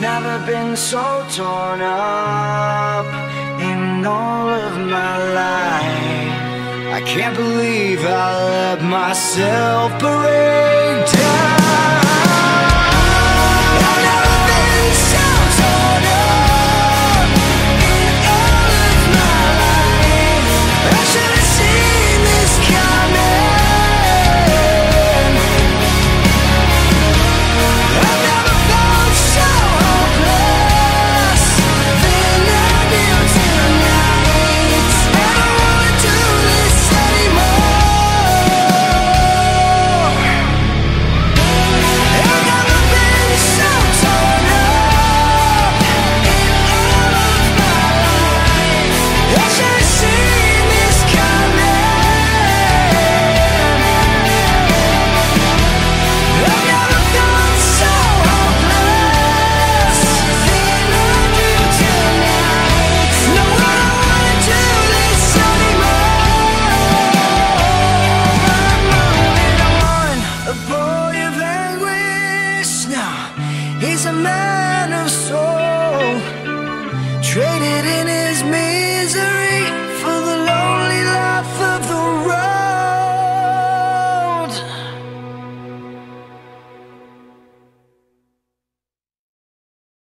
Never been so torn up in all of my life. I can't believe I let myself parade down.